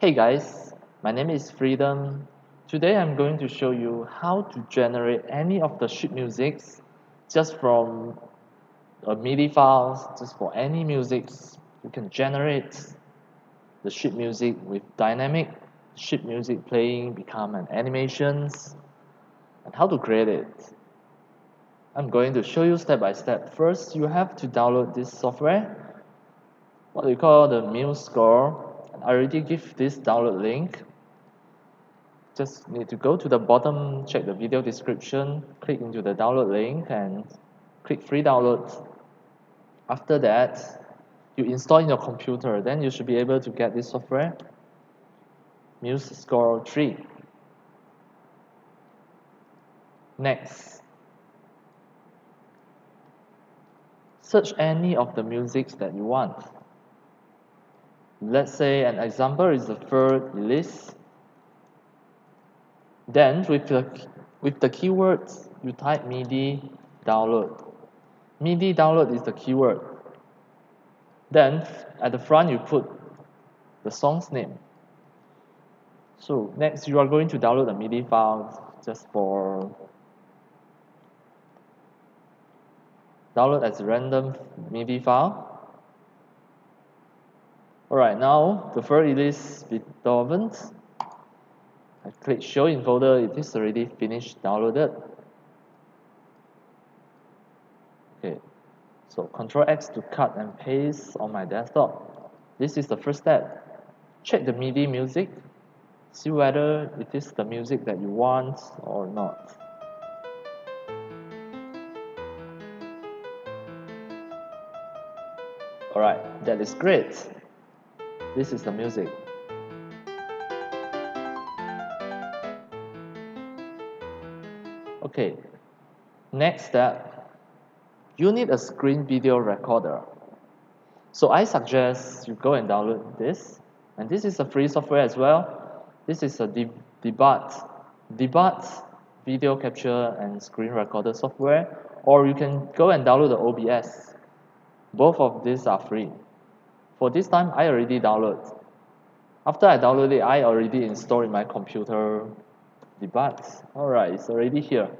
Hey guys, my name is Freedom. Today I'm going to show you how to generate any of the sheet musics just from a MIDI files, just for any musics. You can generate the sheet music with dynamic sheet music playing become an animations and how to create it. I'm going to show you step by step. First, you have to download this software, what we call the MuseScore I already give this download link. Just need to go to the bottom check the video description click into the download link and click free download. After that you install in your computer then you should be able to get this software MuseScore 3 next. Search any of the musics that you want let's say an example is the third list. then with the with the keywords you type MIDI download. MIDI download is the keyword. Then at the front you put the song's name. So next you are going to download the MIDI file just for download as a random MIDI file Alright, now the Für Elise Beethoven. I click show in folder, it is already finished downloaded. Okay, so Control X to cut and paste on my desktop. This is the first step. Check the MIDI music, see whether it is the music that you want or not. Alright, that is great. This is the music. Okay, next step, you need a screen video recorder. So I suggest you go and download this. And this is a free software as well. This is a Debut, Debut video capture and screen recorder software. Or you can go and download the OBS. Both of these are free. For this time, I already download. After I download it, I already installed in my computer Debut. Alright, it's already here.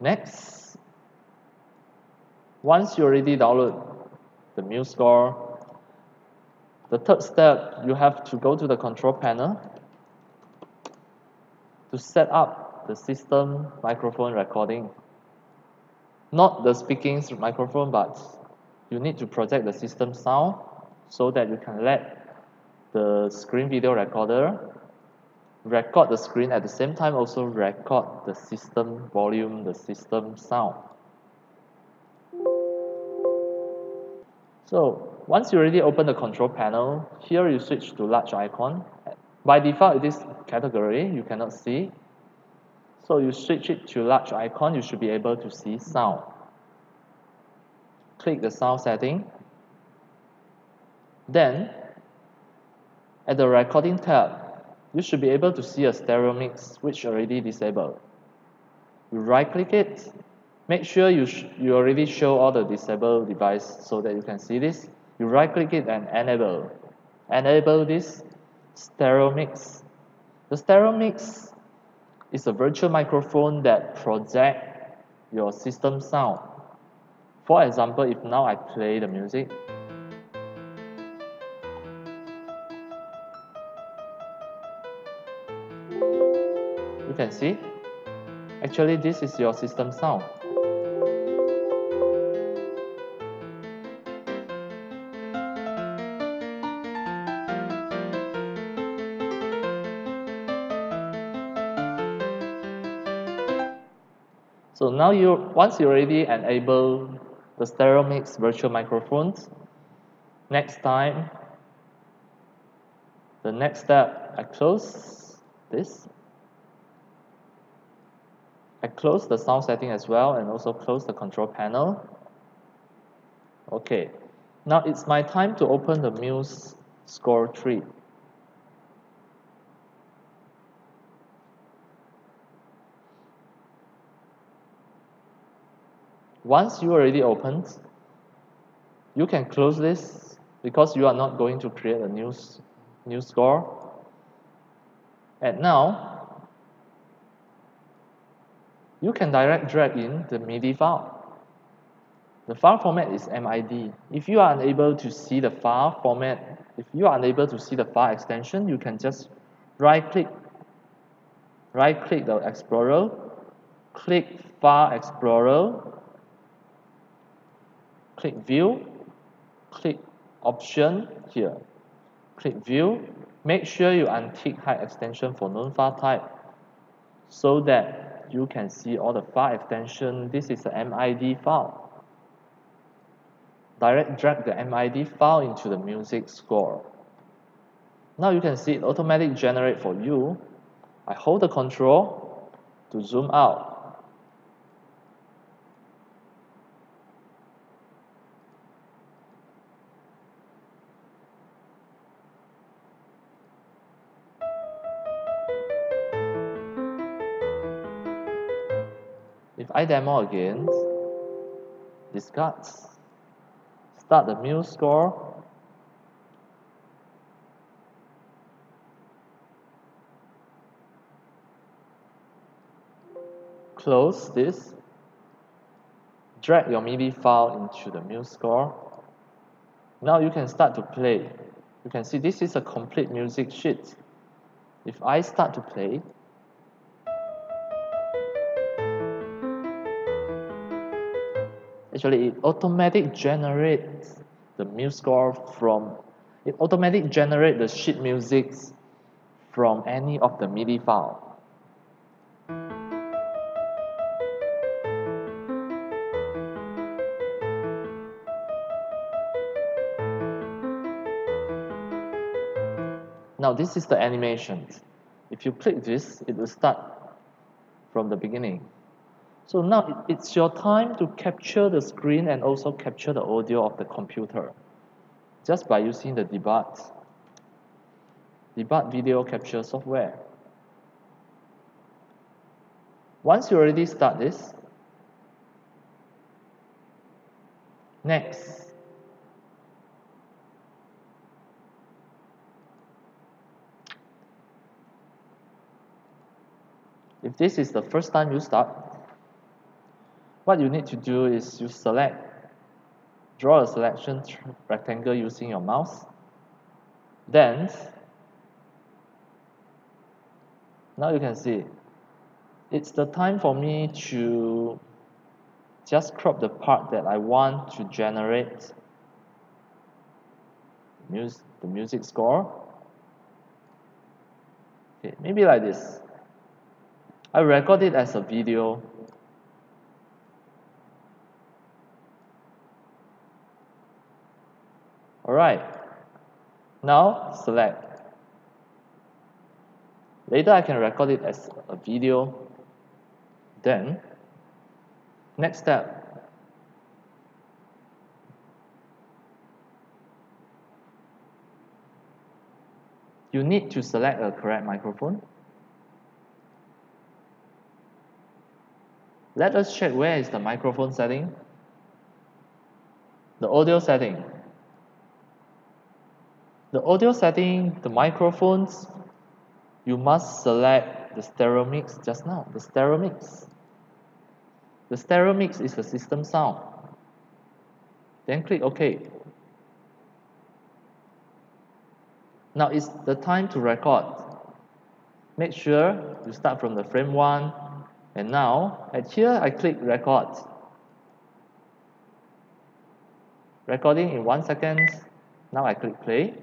Next, once you already download the MuseScore, the third step, you have to go to the control panel to set up the system microphone recording. Not the speaking microphone, but you need to project the system sound so that you can let the screen video recorder record the screen at the same time also record the system volume, the system sound. So once you already open the control panel, here you switch to large icon. By default, it is category, you cannot see. So you switch it to large icon, you should be able to see sound click the sound setting. Then, at the recording tab, you should be able to see a stereo mix which already disabled. You right click it, make sure you, you already show all the disabled device so that you can see this. You right click it and enable. Enable this stereo mix. The stereo mix is a virtual microphone that project your system sound for example, if now I play the music, you can see, actually this is your system sound. So now you once you already enable the stereo mix virtual microphones. Next time, the next step, I close this. I close the sound setting as well and also close the control panel. Okay, now it's my time to open the Muse Score 3. Once you already opened, you can close this because you are not going to create a new, new score. And now, you can direct drag in the MIDI file. The file format is MID. If you are unable to see the file format, if you are unable to see the file extension, you can just right click, right click the Explorer, click File Explorer, click View, click Option here, click View, make sure you untick Hide Extension for known file type so that you can see all the file extension. This is a MID file direct drag the MID file into the music score. Now you can see it automatically generate for you. I hold the control to zoom out. If I demo again, discards start the MuseScore close this drag your MIDI file into the MuseScore. Now you can start to play. You can see this is a complete music sheet. If I start to play actually it automatic generates the music score from it automatic generate the sheet music from any of the MIDI file. Now this is the animation. If you click this, it will start from the beginning. So now it's your time to capture the screen and also capture the audio of the computer just by using the Debut, Debut video capture software. Once you already start this, next, if this is the first time you start, what you need to do is you select, draw a selection rectangle using your mouse. Then, now you can see, it's the time for me to just crop the part that I want to generate the music score. Okay, maybe like this. I record it as a video Alright, now select. Later I can record it as a video. Then, next step. You need to select a correct microphone. Let us check where is the microphone setting. The audio setting. The audio setting, the microphones, you must select the stereo mix just now, the stereo mix. The stereo mix is the system sound. Then click OK. Now it's the time to record. Make sure you start from the frame 1 and now at here I click record. Recording in 1 second. Now I click play.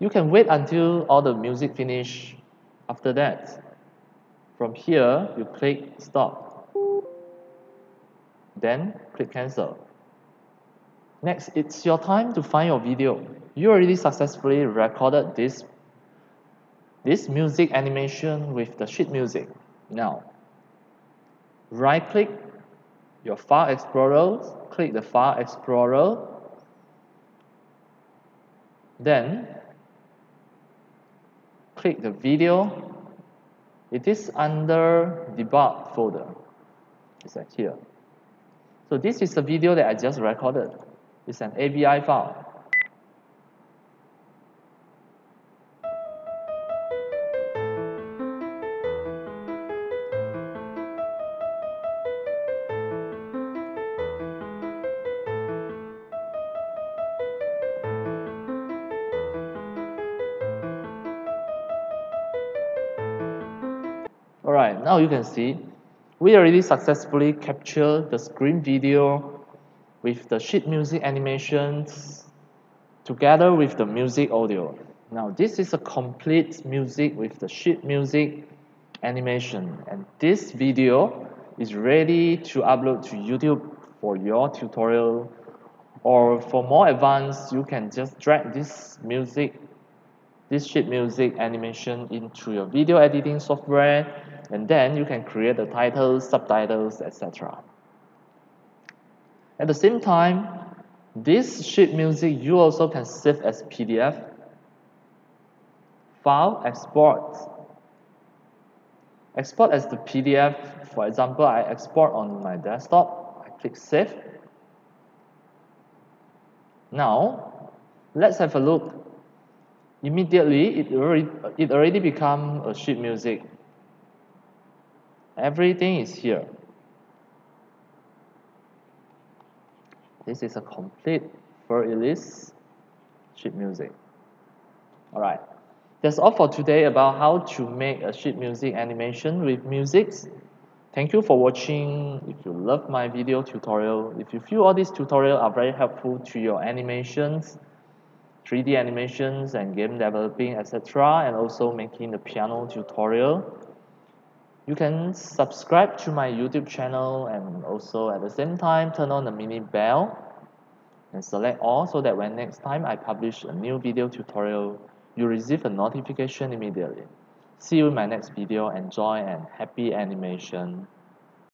You can wait until all the music finish after that. From here, you click stop. Then click cancel. Next, it's your time to find your video. You already successfully recorded this, this music animation with the sheet music. Now, right click your file explorer, click the file explorer, then click the video. It is under Debut folder. It's at here. So this is the video that I just recorded. It's an AVI file. Alright, now you can see we already successfully captured the screen video with the sheet music animations together with the music audio. Now this is a complete music with the sheet music animation. And this video is ready to upload to YouTube for your tutorial. Or for more advanced you can just drag this music this sheet music animation into your video editing software and then you can create the titles, subtitles, etc. At the same time, this sheet music you also can save as PDF, file, export. Export as the PDF, for example, I export on my desktop, I click save. Now, let's have a look. Immediately, it already, it already become a sheet music everything is here. This is a complete Für Elise sheet music. Alright. That's all for today about how to make a sheet music animation with musics thank you for watching. If you love my video tutorial if you feel all these tutorials are very helpful to your animations 3D animations and game developing etc and also making the piano tutorial you can subscribe to my YouTube channel and also at the same time turn on the mini bell and select all so that when next time I publish a new video tutorial, you receive a notification immediately. See you in my next video. Enjoy and happy animation.